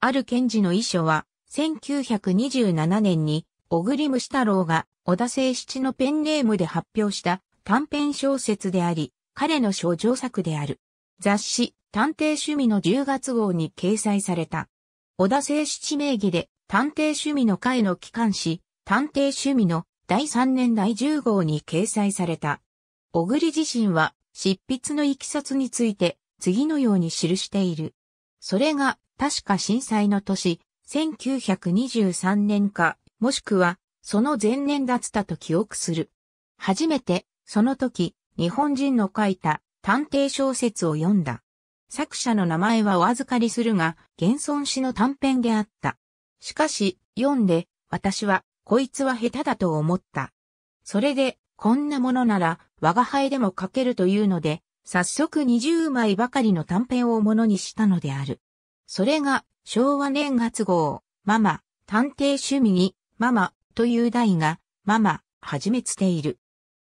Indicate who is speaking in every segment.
Speaker 1: ある検事の遺書は、1927年に、小栗虫太郎が小田清七のペンネームで発表した短編小説であり、彼の書状作である。雑誌、探偵趣味の10月号に掲載された。小田清七名義で、探偵趣味の会の機関誌、探偵趣味の第3年第10号に掲載された。小栗自身は、執筆の行きさつについて、次のように記している。それが、確か震災の年、1923年か、もしくは、その前年だったと記憶する。初めて、その時、日本人の書いた探偵小説を読んだ。作者の名前はお預かりするが、現存詩の短編であった。しかし、読んで、私は、こいつは下手だと思った。それで、こんなものなら、我が輩でも書けるというので、早速20枚ばかりの短編をものにしたのである。それが、昭和年月号、ママ、探偵趣味に、ママ、という題が、ママ、始めつている。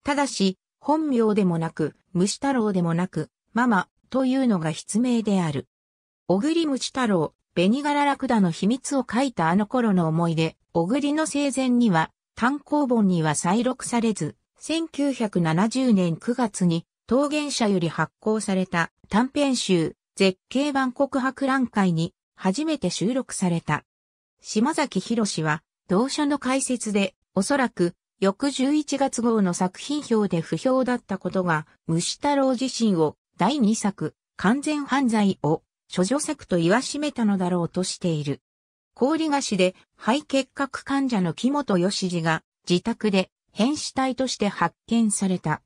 Speaker 1: ただし、本名でもなく、虫太郎でもなく、ママ、というのが筆名である。小栗虫太郎、紅柄ラクダの秘密を書いたあの頃の思い出、小栗の生前には、単行本には再録されず、1970年9月に桃源社より発行された短編集、絶景版告白覧会に初めて収録された。島崎博は、同書の解説で、おそらく、翌11月号の作品表で不評だったことが、虫太郎自身を第2作、完全犯罪を、処女作と言わしめたのだろうとしている。氷菓子で肺結核患者の木本義次が自宅で変死体として発見された。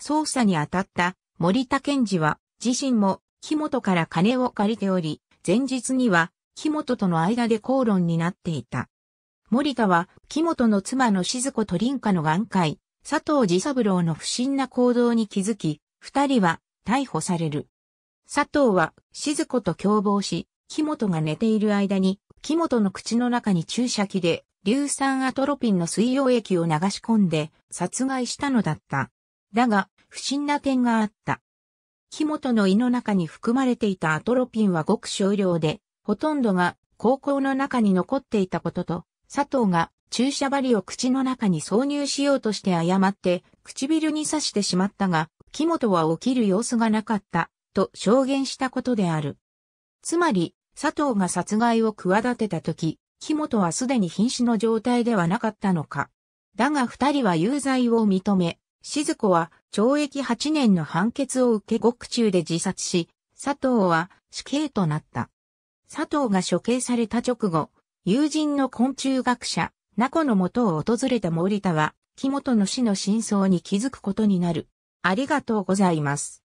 Speaker 1: 捜査に当たった森田健二は自身も木本から金を借りており、前日には木本との間で口論になっていた。森田は木本の妻の静子と林家の眼界、佐藤治三郎の不審な行動に気づき、二人は逮捕される。佐藤は静子と共謀し、木本が寝ている間に、木本の口の中に注射器で硫酸アトロピンの水溶液を流し込んで殺害したのだった。だが、不審な点があった。木本の胃の中に含まれていたアトロピンはごく少量で、ほとんどが高校の中に残っていたことと、佐藤が注射針を口の中に挿入しようとして誤って唇に刺してしまったが、木本は起きる様子がなかった、と証言したことである。つまり、佐藤が殺害を企てた時、木本はすでに瀕死の状態ではなかったのか。だが二人は有罪を認め、静子は懲役8年の判決を受け獄中で自殺し、佐藤は死刑となった。佐藤が処刑された直後、友人の昆虫学者、ナコの元を訪れた森田は、木本の死の真相に気づくことになる。ありがとうございます。